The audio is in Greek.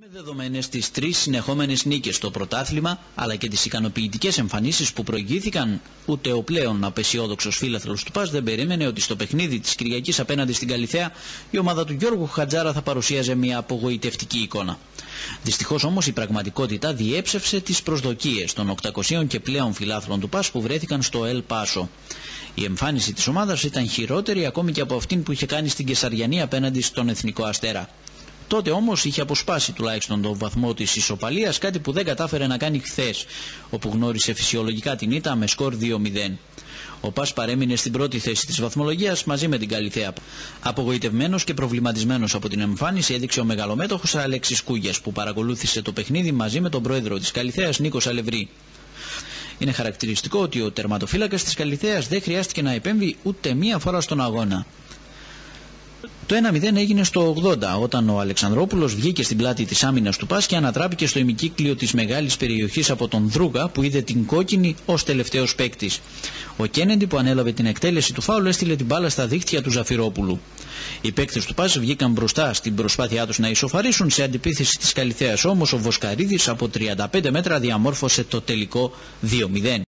Με δεδομένες τις τρεις συνεχόμενες νίκες στο πρωτάθλημα αλλά και τις ικανοποιητικές εμφανίσεις που προηγήθηκαν, ούτε ο πλέον απεσιόδοξος φίλαθλο του Πας δεν περίμενε ότι στο παιχνίδι της Κυριακής απέναντι στην Καλιθέα η ομάδα του Γιώργου Χατζάρα θα παρουσίαζε μια απογοητευτική εικόνα. Δυστυχώς όμως η πραγματικότητα διέψευσε τις προσδοκίες των 800 και πλέον φιλάθλων του Πας που βρέθηκαν στο Ελ Πάσο. Η εμφάνιση της ομάδας ήταν χειρότερη ακόμη και από αυτήν που είχε κάνει στην Κεσαριανή απέναντι στον Εθνικό Αστέρα. Τότε όμως είχε αποσπάσει τουλάχιστον τον βαθμό της ισοπαλίας, κάτι που δεν κατάφερε να κάνει χθες, όπου γνώρισε φυσιολογικά την ήττα με σκορ 2-0. Ο Πας παρέμεινε στην πρώτη θέση της βαθμολογίας μαζί με την Καλυθέα. Απογοητευμένος και προβληματισμένος από την εμφάνιση έδειξε ο μεγαλομέτωχος Αλέξης Κούγιας που παρακολούθησε το παιχνίδι μαζί με τον πρόεδρο της Καλυθέας Νίκος Αλευρή. Είναι χαρακτηριστικό ότι ο τερματοφύλακας της Καλυθέας δεν χρειάστηκε να επέμβει ούτε μία φορά στον αγώνα. Το 1-0 έγινε στο 80 όταν ο Αλεξανδρόπουλος βγήκε στην πλάτη της άμυνας του Πας και ανατράπηκε στο ημικύκλιο της μεγάλης περιοχής από τον Δρούγα που είδε την κόκκινη ως τελευταίος παίκτης. Ο Κένεντι που ανέλαβε την εκτέλεση του φάουλ έστειλε την μπάλα στα δίχτυα του Ζαφυρόπουλου. Οι παίκτες του Πας βγήκαν μπροστά στην προσπάθειά τους να ισοφαρίσουν σε αντιπίθεση της Καλυθέας όμως ο Βοσκαρίδης από 35 μέτρα διαμόρφωσε το τελικό 2-0.